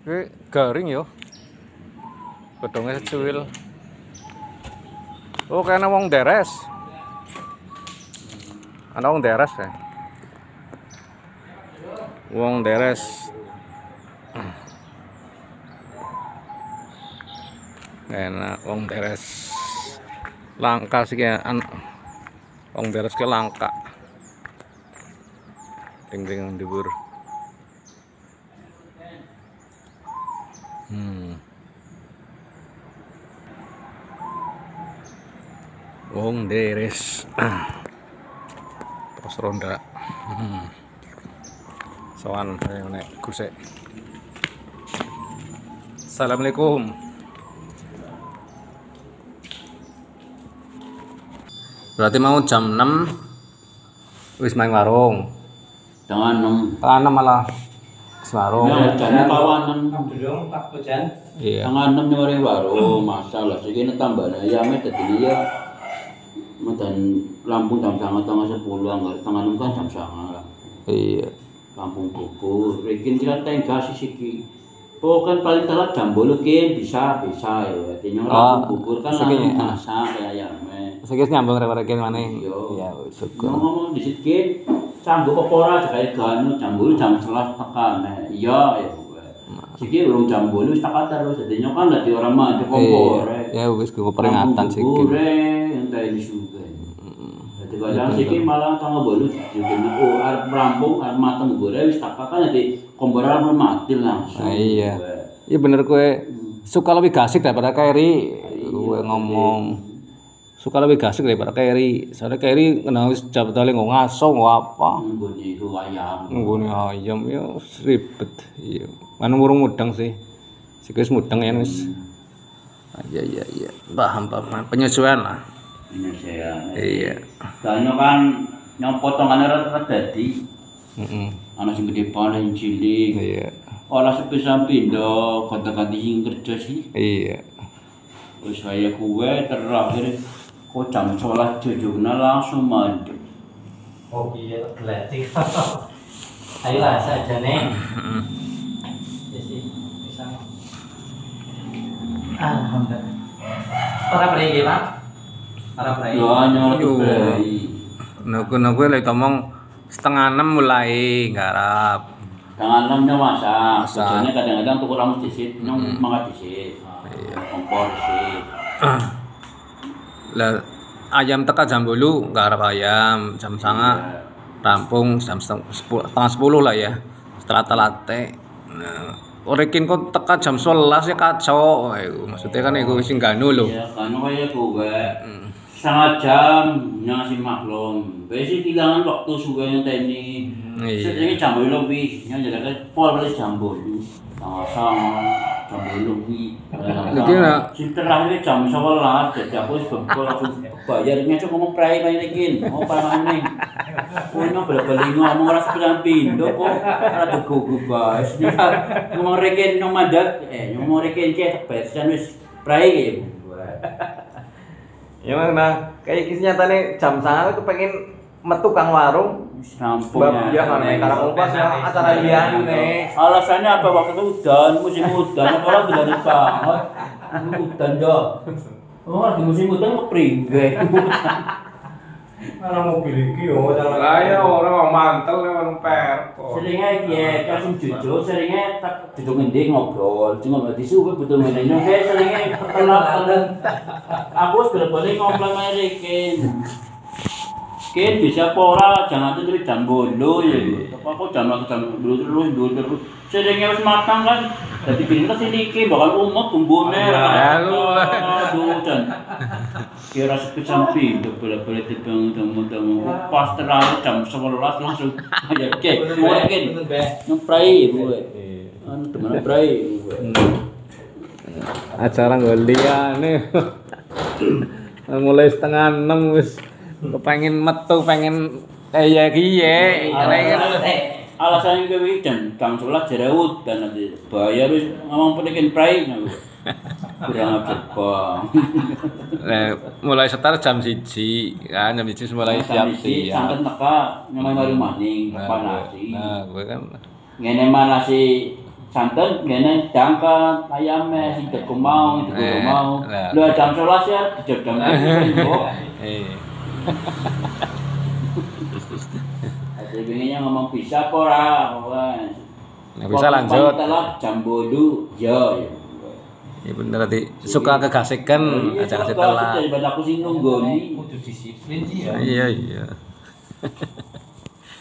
Oke, garing yo. Gedungnya secuil. Oh, kayaknya wong deres. Ana wong deres ya. Wong deres. Enak wong deres. Langka sih kayak an wong deres ke langka. Ting ting Hmm. Wong deres. Pos ronda. Hmm. Soan saya nek gusek. Assalamualaikum. Berarti mau jam 6 wis main warung. Tangan nem. Tangan malah warung. Ya jane kawanan. Belum tak hujan. Iya. Tangan nem nyore warung masalah segini tambahane ayame dadi ya Medan Lampung jam sangat tengah sepuluh anggar tengah enam kan jam sangat lah. Iya. Kampung Bogor, Rikin kira tengah siki. Oh kan paling telat jam bolu kan bisa bisa ya. Artinya Lampung Bogor kan langsung ah. masak kayak ayamnya. Saya nyambung rek-rek mana? Iya. Iya, syukur. Ngomong di situ sanggup apa ora kayak ganu jam bolu jam sebelas tekan. Nah, iya ya. Siki urung jam bolu wis tekan terus. Artinya kan dadi orang mah di kompor. Iya, ya wis gue peringatan sih. Goreng entek ini juga. Jadi kadang siki malah tangga bolu juga oh arep rampung arep mateng goreng wis tak kan nanti komporan mati langsung. Ah, iya. Iya bener kue suka lebih gasik daripada Kairi. Gue ngomong suka lebih gasik daripada Kairi. Soalnya Kairi kena wis jabetale nggo ngaso nggo apa. Nggone iku ayam. Nggone ayam ya wis ribet. Iya. Kan urung mudeng sih. Sik wis mudeng ya wis. Ah, Iya iya iya. Paham paham. Penyesuaian lah. Saya. Iya. Soalnya kan yang potongannya rata dadi Heeh. ana sing gede paling yang cilik. Iya. Ora sepisan pindah kata-kata sing kerja sih. Iya. Terus saya kue terakhir kok jam 11 jujurnya langsung maju. Oh iya gelatik. Ayolah saja nih. Ya bisa. Alhamdulillah. Para pergi pak. Para pergi. Doanya Yo. bayi. Nuku nuku lagi ngomong setengah enam mulai garap. Tangan enamnya masak. Masak. Kadang-kadang tuh kurang disit, nyong mangkat disit. Kompor disit. Lah ayam teka jam dulu garap ayam jam sanga Iya. rampung jam seteng- sepuluh lah ya setelah telate nah Orekin kok teka jam 11 ya kacau Ayo, maksudnya kan itu sing ganu lho Iya, kan kayak gue. Setengah jam ngasih maklum. Biasanya kehilangan waktu suka yang tadi. Iya. Sebenarnya jam bolu lebih. Yang jadi kan pol jam bolu. Sama-sama Jadi, nak- Si terakhir jam sebelas. Jadi aku sebel langsung bayarnya cuma bayar lagi. Mau apa nih? Punya balik-balik ngomong orang sepeda pindo kok. Ada gugu guys. Ngomong reken mandat. Eh ngomong reken kayak bayar wis kayak gitu. Ya mana kayak kisah nyatane jam sana aku pengen metu kang warung Wis rampung bab ya kan nek karang upas ya acara liyan nek Alasannya apa waktu itu udan, musim udan, orang dari banget. Udan dah. Oh, di musim udan kepringge. Mana mobil iki yo lah ya orang mau mantel orang per Seringnya ya kasih jujur, seringnya tak duduk ngendi ngobrol, cuma nggak disuruh betul ngendi. Saya seringnya kenal kenal. Aku sudah boleh ngobrol sama Rikin. Kin bisa pora jangan tuh dari jam bolu ya. Apa kok jam lagi jam dulu terus dulu terus. Seringnya harus matang kan. Jadi pinter sini Kin bakal umat tumbuhnya. Ya, lu. Aduh dan kira sepecah pintu boleh-boleh tebang temu-temu pas terlalu jam 11 langsung ya oke mau Kin nyemprai bu anu temen brai. acara nih mulai setengah enam wis kepengen metu pengen kayak kiye Alasannya gue jam jam sebelas jerawut dan nanti bayar wis ngomong pendekin brai. Kurang ajar bang. Eh, mulai setar jam siji kan jam siji mulai siap Sampai siap teka nyamai mari maning nah, apa gue- nasi. nah gue kan Ngene mah nasi santen, ngene dangkat ayamnya sing teko mau, teko Eh, mau. nah. Lu jam 11 ya, dijak jam 11. eh Ada binginya ngomong bisa apa ora? Wah. Nah, bisa lanjut. Telat jam bolu, ya. ya. ya bener tadi suka kegasikan Iya, aja kasih telat Daripada aku sing nunggoni. Kudu disiplin sih ya. iya iya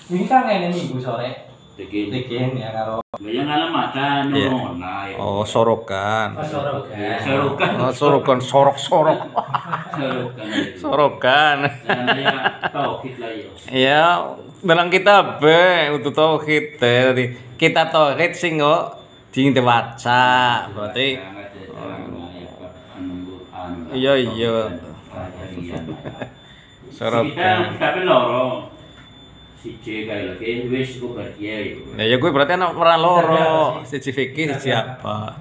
Ini kan ngene minggu sore. Dikit. Bikin ya karo Banyak ngalah macan Iya. nongona ya. oh sorokan Pas sore kan. Serukan. oh sorokan sorok sorok Serukan. Sorokan ya tauhid lah ya. ya dalam kita be untuk tauhid tadi kita tauhid sing kok ding diwaca berarti Iya, iya. Sorokan tapi loro. Siji kae lagi wis kok berkiai. Nah, ya gue berarti anak ora loro, siji fikih, siji apa?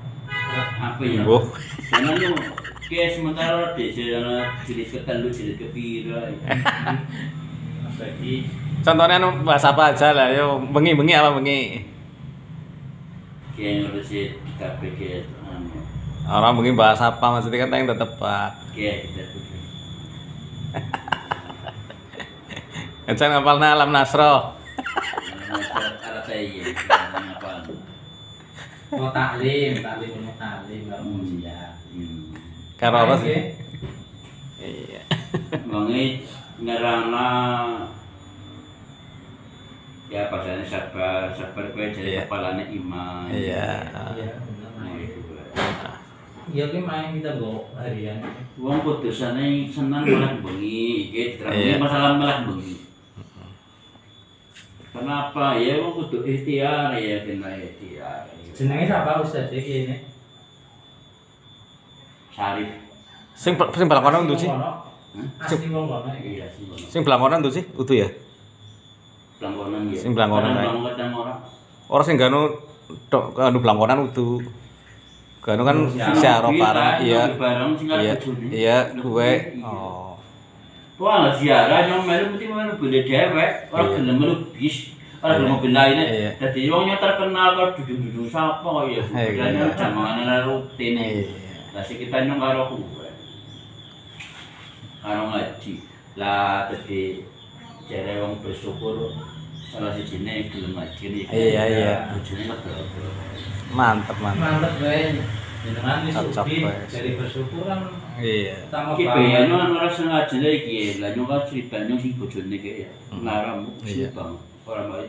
Apa ya? Kayak sementara di sana jilid ke telu, jilid ke pira. Bagi Contohnya anu bahasa apa aja lah, yo bengi-bengi apa bengi? kayak ngurusin pikir anu Orang bengi bahasa apa maksudnya kan yang tetep pak. kayak kita. Encen ngapalna alam nasro. Saya? Mau taklim, taklim mau taklim karo mujian. Karo apa sih? Iya. Wangi ngerana ya pasane sabar, sabar kowe jadi Iya. kepalane iman. Iya. Iya. Nah, itu kowe. Iya ki main kita go harian. Wong putusane senang malah bengi, iki diterangke Iya. masalah malah bengi. Kenapa? Ya wong kudu ikhtiar ya kena ikhtiar. Jenenge siapa Ustaz iki ini? Syarif. Sing sing balakonan tuh sih. Asli wong kono iki. Iya sih. Bang. Sing balakonan tuh sih, utuh ya. Pelanggonan ya. Sing pelanggonan kadang ora. Orang sing ganu tok anu balakonan utuh. Ganu kan Ya, siaro parang iya. sing Iya, iya gue. iya. Oh. Wah, ziarah yang melu mesti melu boleh dewek, ora Iya. gelem melu bis. Ora gelem Iya. mobil lainnya. Iya. Dadi wong yang terkenal karo duduk-duduk sapa kok ya. Iya. Dan jamangane rutin. Iya. Sing kita nyong karo kuwe. Karo ngaji. Lah dadi jare wong bersyukur salah sijine gelem ngaji nih. Iya, iya. Bojone lego. Mantep, mantep. Mantep kowe. Jenengan wis suci Pak. dari bersyukur kan Iya. Iki banget. bayano kan ora sengaja iki lah nyong kan cerita nyong sing bojone ki ya. Ngaram sing Iya. bang. Ora mau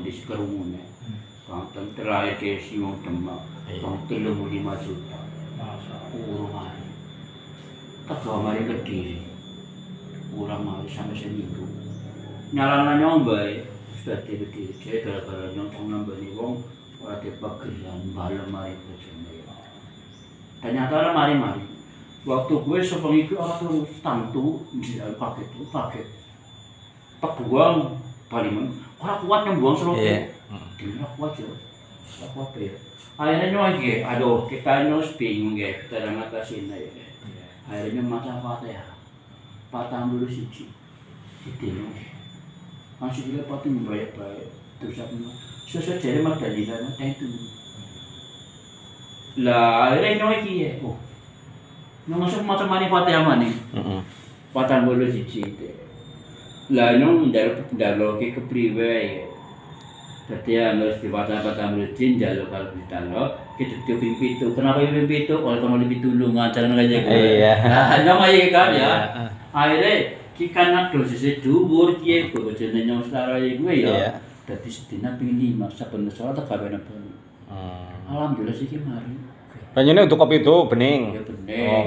di kerumune. Hmm. Konten terakhir ke demak. Iya. Tong 35 juta. Allah. Urungan. Teko mari kediri. Urang mari sampai seminggu. Nyalana nyong bae. Sudah kediri. Jadi gara-gara nyong tong nambani wong ora dipagelan malam mari bojone. Ternyata mari-mari. Waktu gue sepeng itu orang tuh di dalam paket itu paket. Tak buang paling orang kuat yang buang selalu. Iya. Dia kuat ya. Kuat ya. Akhirnya nyuai ge, aduh kita nyus bingung ge, kita udah ngatasin ya. Akhirnya masa fatihah. Patang dulu siji. Itu Masih juga patih membayar-bayar. Terus aku sesuai jadi mah dalilan, nah itu. Lah, akhirnya nyoy ki ya. Oh. Nang masuk macam mana Fatihah mana? Patang bolu siji. Lah nyong ndalo ndalo ki kepriwe ya. Dadi harus dibaca patang bolu jin jalo kalau ditalo kita tuh ping pitu. Kenapa ping pitu? Oleh kamu lebih dulu ngajaran aja gue. Iya. Nah, aja kan ya. Iya. Akhirnya ki kan dosis dhuwur ki bojone nyong setara gue Iya. ya. Dadi sedina ping lima saben salat gawe napa. Alhamdulillah sih ki mari. Banyune untuk kopi itu bening. Ya bener.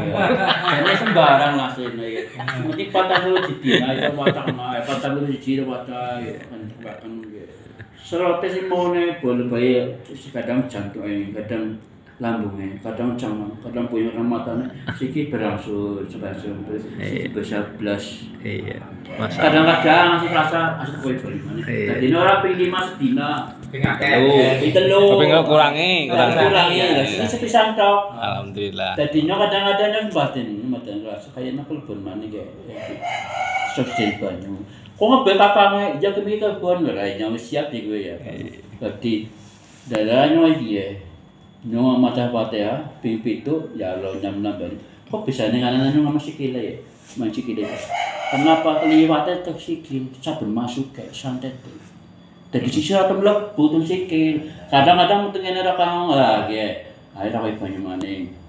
Karena sembarang lah sih ya. Seperti patah dulu di dina itu patah mah, patah dulu di ciri patah ya. Bahkan ya. serote sing mone bolo kadang jantunge kadang lambunge kadang jamu kadang punya rematane siki berangsur sebasur terus besar blas iya. Kadang-kadang masih rasa masih koyo iki dadi ora pingin mas dina. Tapi kurangi, kurangi. Kurangi, sepisan tau. Alhamdulillah. Tadinya kadang-kadang yang batin, yang batin rasa kayak nakul pun mana gitu. Subsidi banyu. Kok ngebel kakaknya, iya kemi kelebon ngerainya siap ya gue ya. Jadi darahnya iya, nyong macam ya, pipi itu ya lo nyam nambah. Kok bisa nih karena nyong masih kile ya, masih kile. Kenapa keliwatnya ke sikil, saben masuk kayak santet tuh. Jadi sisi atau belak butuh sikil. Kadang-kadang untuk ini rekam lagi. Ayo rakyat banyak maning.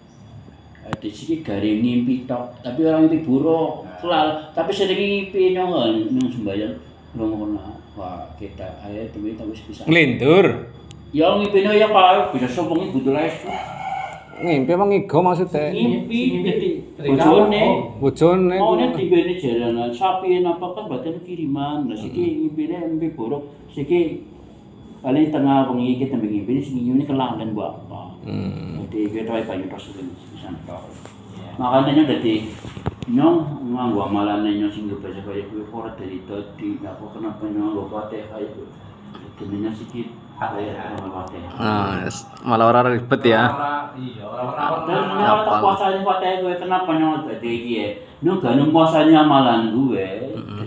Di sini garing ngimpi tok, tapi orang mimpi buruk, kelal. Tapi sering ngimpi nyongan, nyong sembayang. Belum kena. Wah kita ayo temen tapi bisa. Ngelindur. Ya ngimpinya ya pak, bisa sombongin butuh les. Ngimpi emang ngigo maksudnya. Ngimpi Berikan bojone. apa? Bojone. Mau nih tiba ini jalanan sapi apa kan berarti kiriman. Nah siki ngimpinya mimpi buruk, siki paling tengah bengi kita ngimpi ini sini ini kelang dan buat apa. Hmm. Jadi kita tahu banyak proses ini bisa tahu. Makanya jadi nyong nganggo amalane nyong sing baca kaya kuwi ora dari tadi apa kenapa nyong lo fatih kaya kuwi. Temennya sikit kaya fatih. Nah, s- malah orang ribet ya. Iya, orang-orang Hafal. puasanya fatih gue kenapa nyong dadi iki ya. Nyong gak nung puasanya gue.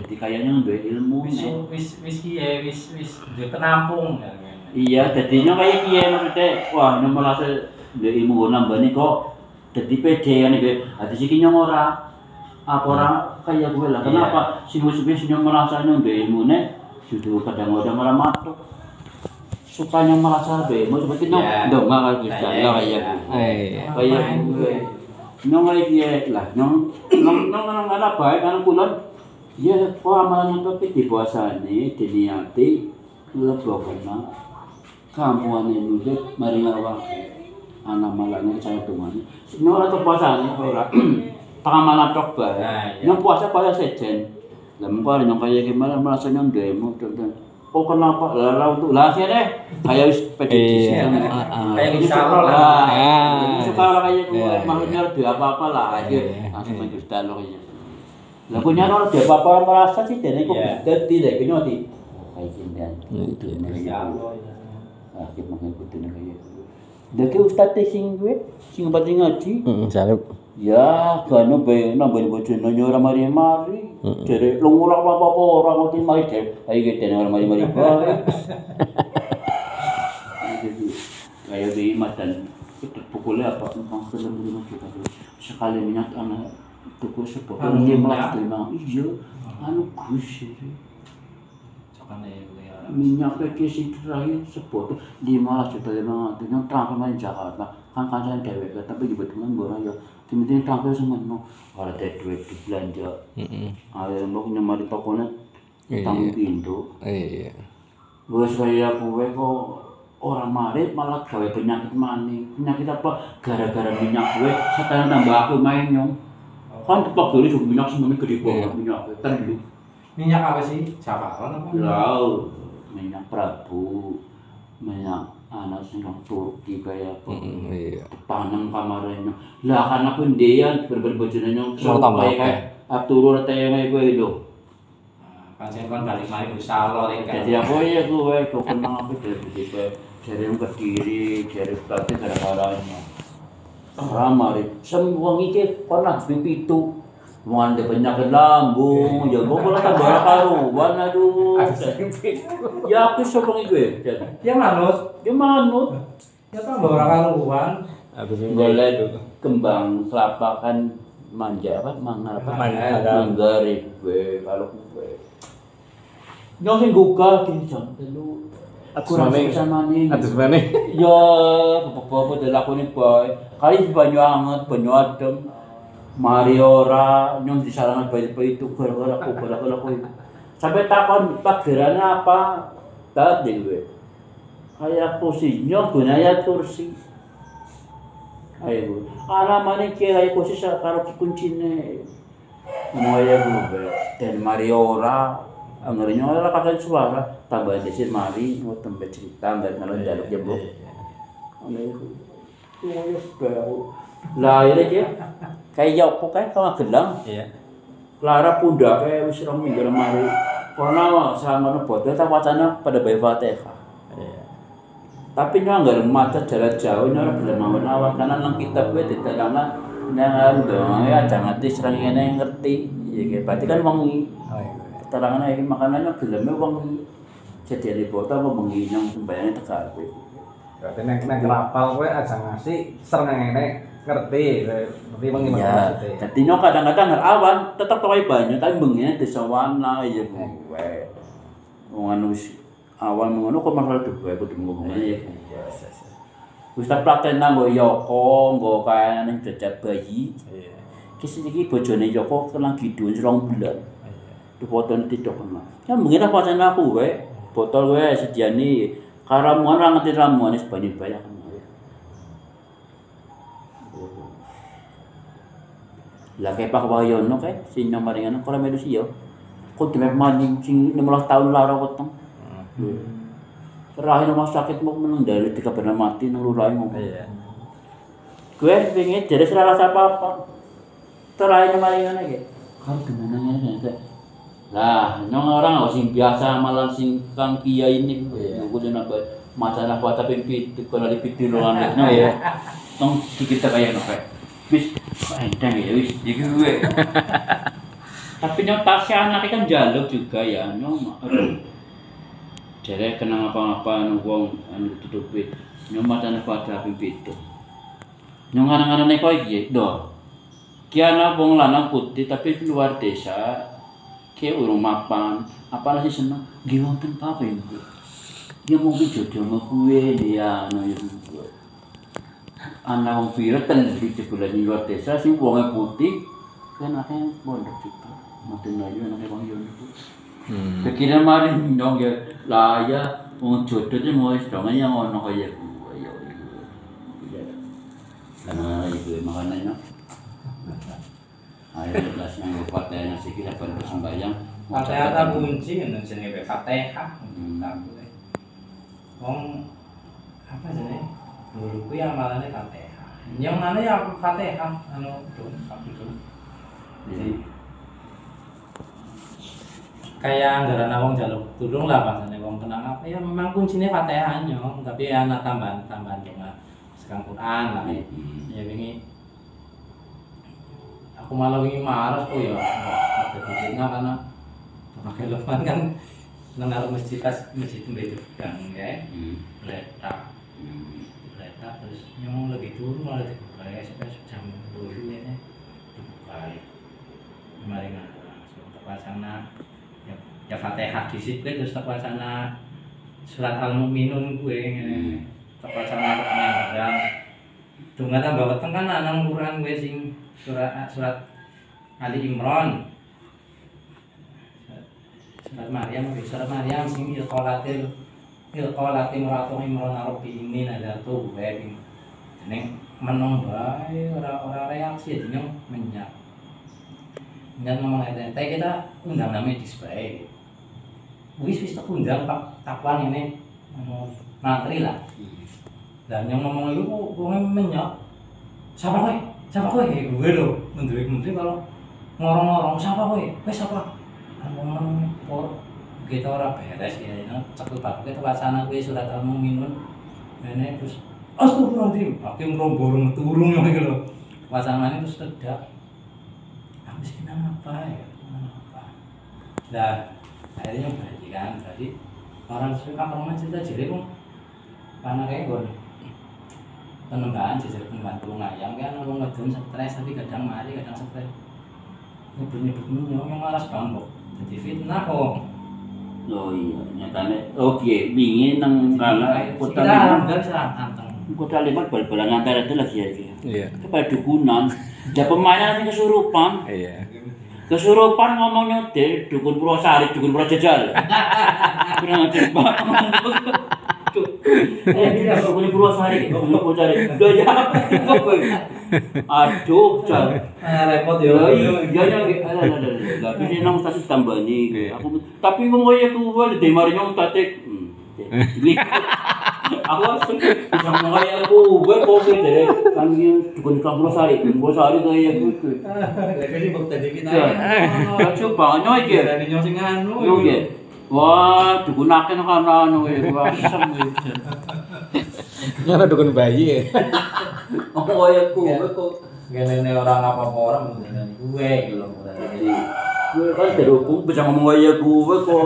Jadi kayaknya duwe ilmu. wis nih. wis wis iya wis wis dia penampung ya. Iya, jadi nyong kayak kiye maksudnya, wah nyong merasa duwe ilmu nambah nih kok jadi pede kan iki. Hati nyong ora apa ora kayak gue lah. Kenapa? Si musuh nyong merasa ilmu nih, sudah kadang-kadang malah matuk. Sukanya merasa duwe ilmu seperti nyong Iya. dong nggak kayak gitu Iya, lah iya. kayak gue. Eh. Kayak gue. Nyong kayak lah, nyong nyong nyong nyong ada baik kan kulon. Ya, kok amalan tapi di puasane diniati lebokna kampuan ini nulis mari ngawake anak malahnya saya tuan ini orang terpuasa nih orang. Tengah malam tok bae Nah, iya. yang puasa puasa sejen. Lah mengko yang kayak gimana? Merasa yang demo tuh tuh oh kenapa? Lah lah untuk lah sih deh. Kayak pedisi Iya. Ah, ah. Kayak suka- lah. ah, Ah. suka orang kayak gue Iya, maksudnya lebih apa apa lah aja Iya. langsung Allah kayak lah punya orang dia apa merasa sih jadi kok Iya. jadi deh kayaknya di kayak gini kan Gusti Allah, ya. akhir mengikuti kayak Dake ustaz teh sing gue sing pati ngaji. Salib. ya kan be nambah bojone ora mari-mari. Jere lu ora apa-apa ora ngerti mari deh ayo kita ora mari-mari bae. Kayak di matan itu pukulnya apa? Kita sekali minyak anak Anu dia minyak. malah terima iya anu gus ini Sokane kuwi minyaknya kisi terakhir sebuah tuh lima juta lima ratus yang terakhir main Jakarta kan kan saya dewek kan, tapi kebetulan borang ya tim-tim terakhir semua no ada duit di belanja Heeh. ada yang mau nyamar di tokonya Iya. tanggung pintu Iya. gue saya kue kok orang marit malah gawe penyakit maning penyakit apa gara-gara minyak gue sekarang tambah aku main nyong kan tepak dulu juga minyak semuanya gede Iya. banget minyak gue kan dulu Minyak apa sih? Safaran apa? Lau, minyak Prabu, minyak anak sing nang Turki kayak apa. Heeh, iya. Tanam kamarnya. Lah karena pun dia Mau tambah kayak kayak Abdurul tenge kowe itu. Pancen kan balik mari Allah rek. Jadi apa ya kowe kok kenang apa dari yang kediri, dari berarti gara-garanya. Ramari, semua iki pernah pipitu. Mau ada penyakit lambung, ya gue malah tambah karuan, aduh. Ya aku sopong gue, jadi. Ya manut, Dia manut, ya kan bawa karuan. Habis golek kembang kelapa kan manja apa mangga apa? Mangga. mangga gue kalau gue nyong sing gugah gini telu aku maning. sama nih Atus ya bapak-bapak dari aku nih boy. Kali di banyu anget banyu adem. Mari ora nyong di sarangan bayi bayi itu gara-gara aku gara-gara aku sampai takon takdirannya apa? Tadi gue kayak posisinya gunanya kursi ayo ana mana kira posisi karo kuncine. Mau ya gue dan mari ora Anggere ora kakek suara tambah dhisik mari mau tembe cerita nggak kalau jaluk jembok. Ana iku. Oh, ya bau. Lah akhirnya dia kayak Yoko kayak kalau gelang Iya. Clara pundake wis rong minggu mari. Kono sangono bodoh ta wacana pada bayi Fatihah. Iya. Tapi nyo nggak macet jalan jauh nyo ora gelem mawon awak karena nang kitab kuwi ditelana nang dong ya jangan ngerti serang ngene ngerti. Ya kayak berarti kan wong Oh iya. Keterangan iki makanya nyo geleme wong jadi di foto apa menginang sembayangnya tegal kuwi. Berarti nek nek rapal kowe aja ngasih srengenge ngerti, ngerti mengi Ya, maksudnya. jadi nyo kadang-kadang ngerawan tetep toy banyak tapi bengi desa wana ya gue. Anu wis awan ngono kok masalah duwe kudu ngomongnya ya. Iya. iya, iya. Tak praktek nang nggo Yoko, nggo kaya ning jajak bayi. Iya. Kis iki bojone Yoko kena gidun rong bulan. Di foto tidak kena. Ya mungkin apa pasen aku we. Botol we sediani karamuan ra ngerti ramuan wis banyu banyak. Lah kayak Pak Wahyono kae sing namaringan kalau manusia. Kok demek maning sing 16 tahun lara kotong. Terakhir rumah sakit mau menendali tiga benar mati nang lurah ngomong. Iya. Gue pengen jadi serala apa apa. Terakhir malingan lagi. Kalau gimana ya? Lah, nyong orang nggak sing biasa malah sing kang kiai ini. Iya. Gue nambah masalah buat tapi pitu kalau di pitu ruangan dekno ya. Tong dikit kayak nopo. Bis, enteng ya wis iki gue. Tapi nyong tasnya anaknya kan jaluk juga ya nyong. Jadi kena apa-apa anu wong anu tutupi. Nyong macam pada api pitu. Nyong anak-anak neko iki do. Ki ana wong lanang putih tapi luar desa. Ki urung mapan, apa sih seneng? Nggih wonten apa ya? Bu? Ya mungkin jodoh sama kue dia anu ya. Anak wong pira kan di sebelah di luar desa sing wonge putih kan anaknya pondok juga. Mati aja anaknya wong yo niku. Hmm. Kekira mari dong ya lah ya wong jodoh itu mau sedongan yang ngono kaya gue ya. Ya. Karena itu makanya Ayo kelas yang fatihahnya sih kita pada sembahyang. Fatihah ta kunci ngono jenenge Fatihah. Hmm. Tak. Wong apa jenenge? Guru kuwi amalane Fatihah. Yang mana ya Fatihah anu tuh aku tuh. Jadi kayak anggaran wong jaluk tulung lah bahasanya wong tenang apa ya memang kuncinya Fatihah nyong tapi ya ana tambahan tambahan donga sekarang Quran lah ya wingi aku malah wingi marah oh ya ada fitnah karena pakai Lukman kan nang ngarep masjid pas masjid itu gang ya. Hmm. letak. Letak terus nyong lagi turun malah dibuka ya sampai jam dulu ya. Dibuka ya. Kemarin langsung terpasana ya, ya fatihah disiplin terus terpasana surat al mukminun gue Hmm. terpasana barang Dunga tambah weteng kan nang Quran gue sing surat surat Ali Imran. Surat Maryam surat Maryam sing ilqalatil ilqalatil ratu Imran Rabbi ini ada tuh gue jeneng menung bae ora ora reaksi jadi nyong menyak. Dan ngomong ente kita undang namanya display wis wis tak undang tak takwan ini ngantri lah. Dan yang ngomong itu wongnya menyak siapa kowe siapa kowe? Eh, gue lo menteri menteri kalau ngorong-ngorong. Siapa kowe? Kowe siapa? Kan ngomong por. Kita orang beres ya. Ini cekul bapak kita wacana gue surat al muminun ini terus Astagfirullahaladzim, pakai meromborong turung yang gitu loh. Wacananya terus tidak. Habis kita apa ya? Apa? Nah, akhirnya berarti kan, berarti orang suka kamar cerita jadi pun karena kayak gue penembahan jajar penembahan tulung ayam kan orang ngedun stres tapi kadang mari kadang stres nyebut nyebut nyong yang malas bambok jadi fitnah kok Oh iya, nyatanya. Oke, bingin nang kana kota anteng Kota lima bal-balan antara itu lagi ya. Iya. Kepada dukunan. Ya pemainnya nanti kesurupan. Iya. Kesurupan ngomong nyodel dukun Purwosari, dukun Purwojejal. Kurang ajar banget. Eh, ini aku Purwosari, aku punya Purwosari. Gaya apa kowe? Aduh, jan. Ah, repot Ya iya, iya, iya. Tapi ini nang stasiun tambani. Aku tapi wong kaya kuwi di mari nyong tatik. Hmm. Aku langsung bisa kuwi kok deh. Kan iki dukun Kang Purwosari, Purwosari kaya kuwi. Lah kene mbok tadi kita. Ya, coba nyoy iki. Dari nyong Wah, digunakan karena anu ya, gua asem gitu. Nyana dukun bayi ya. Oh, kuwi kok. Gene orang apa-apa orang mendingan gue gitu loh. Gue kan terhubung bisa ngomong kaya gue kok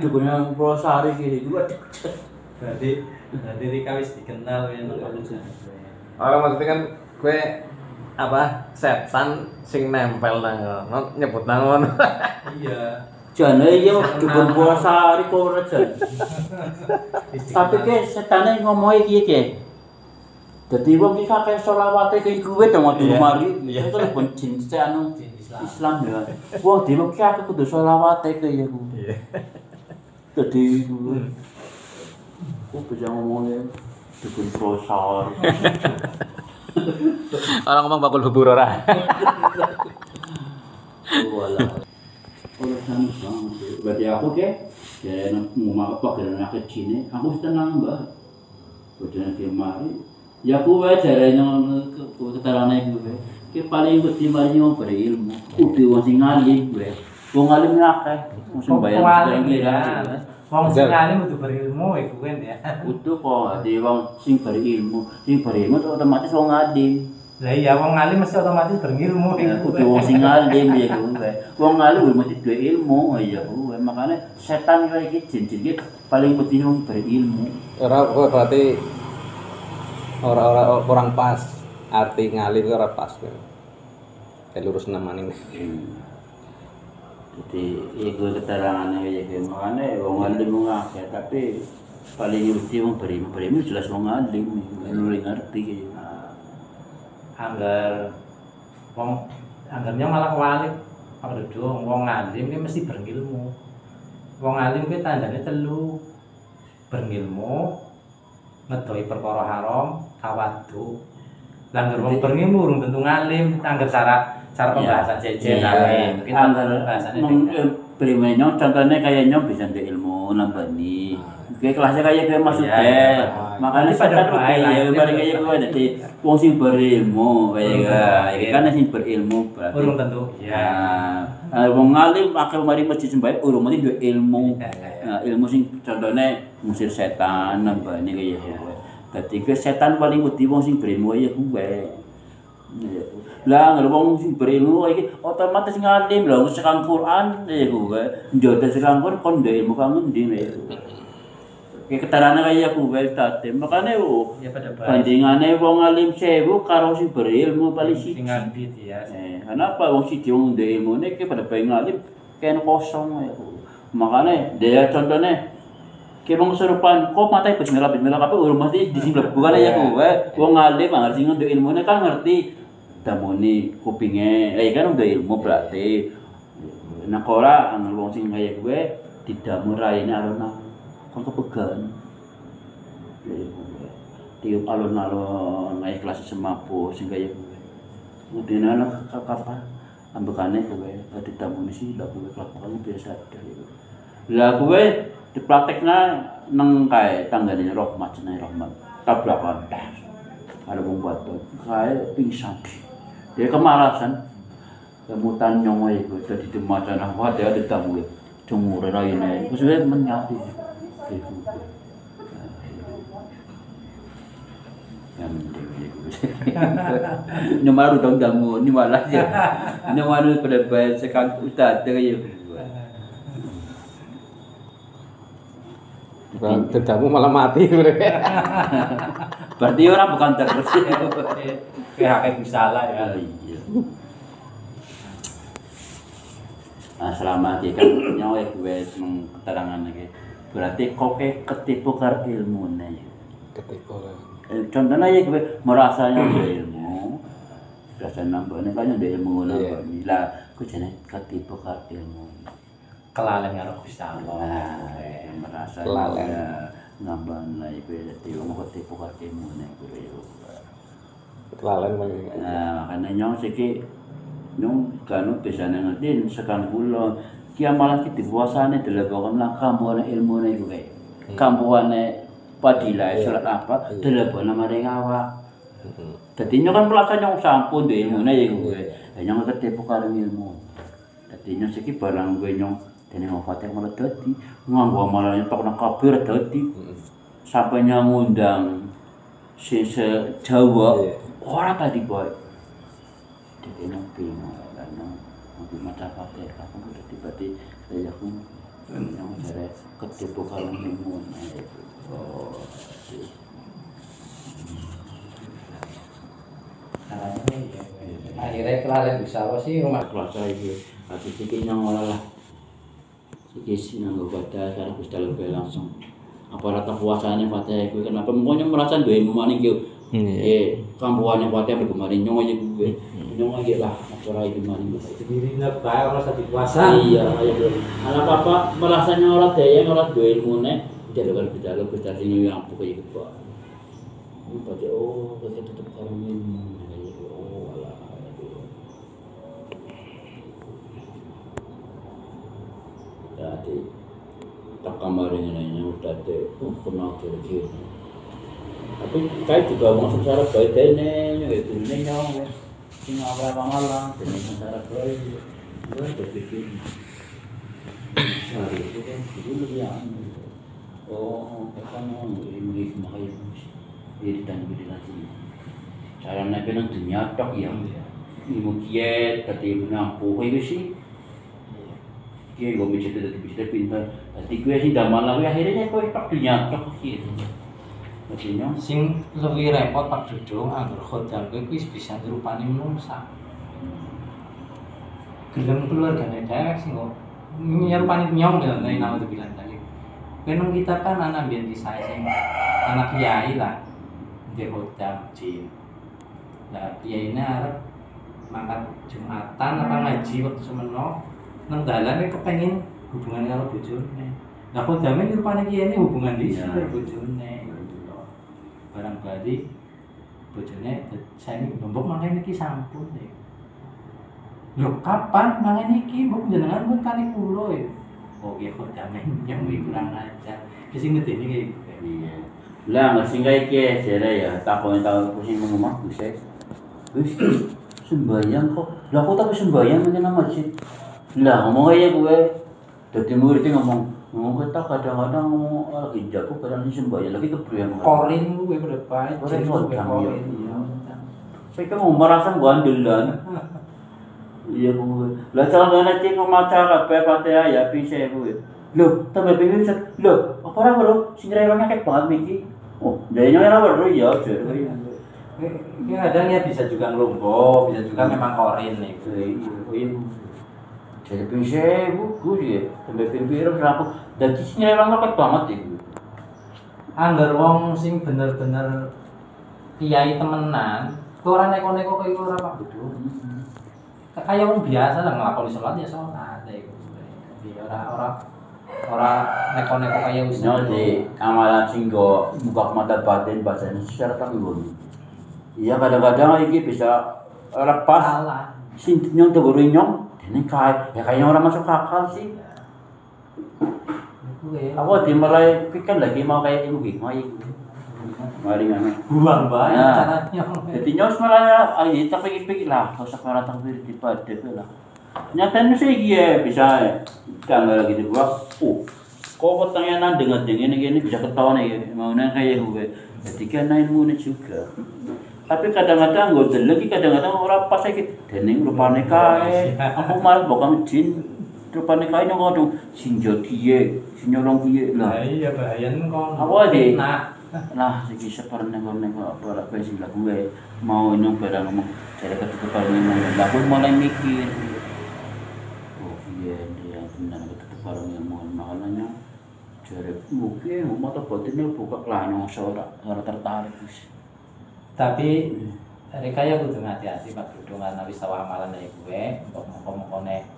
dukunnya Purwosari gini gue. Berarti berarti Rika wis dikenal ya Orang maksudnya kan kue apa setan sing nempel nang ngono nyebut nang ngono. Iya. Jane iki dukun Purwosari kok ora jan. Tapi ke setane ngomong iki iki. Dadi wong iki kakek selawate ke kuwe dong waktu Iya. kemari. Iya. Itu jin se anu Islam. Ya. Wong dhewe ki aku kudu selawate ke ya ku. Iya. Dadi kuwe. Kok bisa ngomongnya dukun Purwosari. Orang ngomong bakul bubur ora. Wala. Sama sama. Berarti aku ke ya mau apa kira nak kecil aku tenang mbak. Kemudian dia mari. Ya aku wae jarene keterangan gue. Ki paling gede mari mau berilmu. Udah wong sing ngalim gue. Wong ngalim akeh. Wong sing bayar Wong sing ya. sing alim kudu berilmu iku kan ya. Utuh kok di wong sing berilmu, sing berilmu otomatis wong ngalim. Lah iya wong alim mesti otomatis berilmu Ya, kudu wong sing ngalim ya kuwi. Wong kuwi mesti duwe ilmu, oh iya kuwi. Makane setan kaya iki jin-jin iki paling penting wong berilmu. Ora berarti ora ora kurang pas. Arti ngalim itu ora pas. Kayak lurus namanya ini. Jadi iku keterangannya kaya iki. Makane wong ngalim wong akeh tapi paling mesti wong berilmu. Berilmu jelas wong ngalim, lu ngerti kaya. Angger wong anggernya malah walik apa dong wong alim ki mesti berilmu. Wong alim ki tandane telu. Berilmu, ngedoi perkara haram, tawadu. Lah angger wong berilmu urung tentu ngalim, angger cara cara pembahasan Iya. alim. Kita Angger bahasane mong beda. primenyo contohnya kayak nyom bisa ndek ilmu nambani. Kayak kelasnya kayak kayak masuk Iya, teh. iya. Makanya Tapi pada baik ya bareng kayak gue jadi wong sing berilmu kayak Iya, iya. kan sing berilmu berarti. Urung tentu. Ya. Wong ngalim akeh mari masjid sembahyang urung mesti duwe ilmu. Iya, iya, iya. Nah, ilmu sing contohnya ngusir setan nambani kayak gue. Dadi ke setan paling wedi wong sing berilmu ya gue. Iya. Lah wong sing berilmu iki otomatis ngalim lho sekang Quran ya gue. Njodoh sekang Quran kon ilmu kang ngendi ya. Kayak keterangan kayak aku tadi, makanya oh, Ya pada baik. bandingannya wong alim sewu karo sing berilmu paling siji. Sing ngabit ya. Eh, kenapa wong siji wong ilmu kayak pada pengen ngalim kosong ya. Makanya dia contohnya kayak wong kesurupan kok matai bismillah bismillah tapi urung mesti disimplek bukan ya gue wong ngalim ngerti ndek ilmu ini kan ngerti damoni kupingnya eh kan udah ilmu berarti nah kora ang wong sing kaya gue tidak meraih alon kan kepegan tiup alon-alon kayak kelas semaput sing kaya gue kemudian anak kapan ambekane gue tadi tamu sih lah gue kelakuan biasa aja gue di prakteknya neng kayak tanggane rahmat jenenge rahmat. Tabrakan. Dah ada wong batu kayak pingsan. Dia kemalasan kemutan nyongo itu jadi di macan wah dia ada tamu cumur raine. Itu sudah menyati gitu itu Nyamaru dong damu ni malah je. Nyamaru pada baik sekang ustaz tu ya. Bukan tedamu malah mati. Berarti orang bukan terbersih. Kayak hakik salah ya. Iya. Nah, selama dia kan nyawa gue keterangan lagi. Berarti kok kayak ketipu kar ilmu nih. Eh, contohnya ya gue merasanya ada ilmu. Biasa nambah nih kan ada ilmu nambah nih. Lah, gue jadi ketipu kar ilmu. Kelalen karo Gusti Allah. Nah, merasa Kelalen. ya. nambah naik kowe dadi wong ketipu nek kowe yo. kelalen paling Nah, makanya nyong siki nyong kanu biasanya ngerti sekan kula ki amalan ki dikuasane dilebokon lah kampuane ilmune iku kae. Kampuane padilah surat apa dilebokno maring awak. Dadi nyong kan pelasan nyong sampun duwe ilmune ya kowe. Lah nyong ketipu karo ilmu. Dadi nyong siki barang kowe nyong dene wafatnya malah dadi nganggo amalan tok nang kabeh dadi. Sampai nyong ngundang sing se-Jawa Iya. ora tadi boy. Jadi nang bingung macam apa ya aku udah tiba-tiba saya pun yang cara ketipu kalau minum oh jadi akhirnya kelalen bisa apa sih rumah kelas lagi tapi sedikit yang olah sedikit yang pada cara bisa lebih langsung. Apa rata puasanya pada itu kenapa mungkin merasa dua maning kau eh kampuannya pada berkemarin nyong aja gue nyong aja lah apa lagi maning sendiri nak bae ora sadi puasa iya. Ayo anak papa merasanya orang daya orang dua ilmu nih dia kan kita lo kita sini yang apa kayak gitu ini pada oh kita tetap kalau minum oh alah jadi tak kemarin ini udah deh oh kenal kira-kira tapi kayak juga mau secara baik dene itu ini nyong ya sing awal malam dene secara baik gue udah bikin sehari itu kan dulu ya oh kan ini makanya ini dan ini lagi. Cara nabi nang dunia tok ya. Ilmu kiat tadi menampu itu sih? Kia gue bisa tidak bisa pintar. Tapi gue sih lagi akhirnya kau tak dunia tok gitu. Maksudnya sing lebih repot Pak Dudung anggur khodan kuwi wis bisa dirupani menungsa. Gelem keluargane dhewek sing kok nyerupani nyong ya nek nama itu bilang tadi. Memang kita kan anak biar kisah sing anak kiai lah di khodan jin nah kiai ini arep mangkat jumatan apa ngaji waktu semeno nang dalan kepengin hubungan karo bojone. Nah khodame nyerupani kiai ini hubungan di Iya. karo bojone barang bali bojone saya ini lombok mangan iki sampun ya Lho kapan mangan iki mbok jenengan pun kali kula ya. Oh iya kok damai yang kurang ajar. Ki sing ngedeni kayak gitu. Iya. Lah nggak singgah iki jere ya takon tahu pusing ngomong bisa. Wis sembayang kok. Lah aku tapi sembayang nang masjid. Lah ngomong aja gue. Dadi murid iki ngomong ngomong kita kadang-kadang ah, lagi jago kadang ini sembayang lagi. Korin gue berdepan, Korin jadi gue damai, korin. iya. Saya kan mau merasa gandelan. Iya gue. Lah kalau nanti ngemaca kabeh Fatihah ya bisa gue. Loh, tambah bingung set. Loh, apa ora bro? Sing rewangnya kayak banget Miki. Oh, jadinya ora bro ya, jare. Ini kadang ya bisa juga ngelombok, bisa juga memang korin nih. Oh iya. Jadi bisa bu, gue ya. Tambah bingung berapa? Jadi sing rewangnya kayak banget iku. Angger wong sing bener-bener kiai temenan, kok ora neko-neko koyo ora Pak Budu. Kayak wong biasa lah nglakoni sholat ya sholat ya iku. Jadi ora ora ora neko-neko kaya wis. Nyo di amalan sing go buka mata batin bahasa Indonesia secara tak Iya kadang-kadang iki bisa lepas salah. sing nyong teguru nyong ini kayak ya kayaknya orang masuk akal sih. Aku di mulai pikir lagi mau kayak ibu gitu mau ibu mari ngene buang banget Nah. caranya. jadi nyong malah ayo tak pikir-pikir lah. Kau sekarang tak pikir di pada lah. Nyatanya sih iya bisa ya. Tanggal lagi dibuat oh kok pertanyaan dengan dengan ini bisa ketahuan ya. Mau kayak gue jadi kan ilmu juga tapi kadang-kadang gue lagi kadang-kadang orang pas lagi dening rupane kae aku malah bokang jin rupane kae nyong ngono sing kiye sing nyolong kiye lah. Iya bahaya kon. Apa? Nah, lah segi seper nengok nengok apa lah sih lah gue mau nyong pada ngomong cara ketutupan ngomong lah gue mulai mikir. Oh iya dia benar ketutupan ngomong makanya cara mungkin mata batinnya buka lah nyong tertarik tapi mereka ya kudu hati-hati Pak Dudung karena wis tau amalan dari gue untuk mengkomong-komone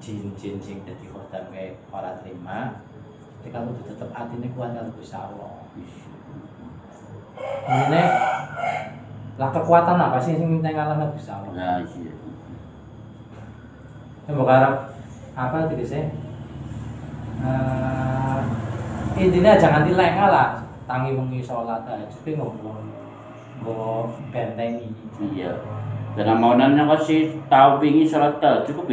jin-jin sing dadi kodam gue ora terima ketika kudu tetep atine kuat karo Gusti Allah ini lah kekuatan apa sih sing ning ngalahno Gusti Allah Nah, iya. Ya mbok arep apa tegese? Eh intinya jangan dilengah lah. Tangi wengi salat tahajud ki ngomong bentengi. Iya. Dan amonannya kasih tahu pingin salat tahajud kok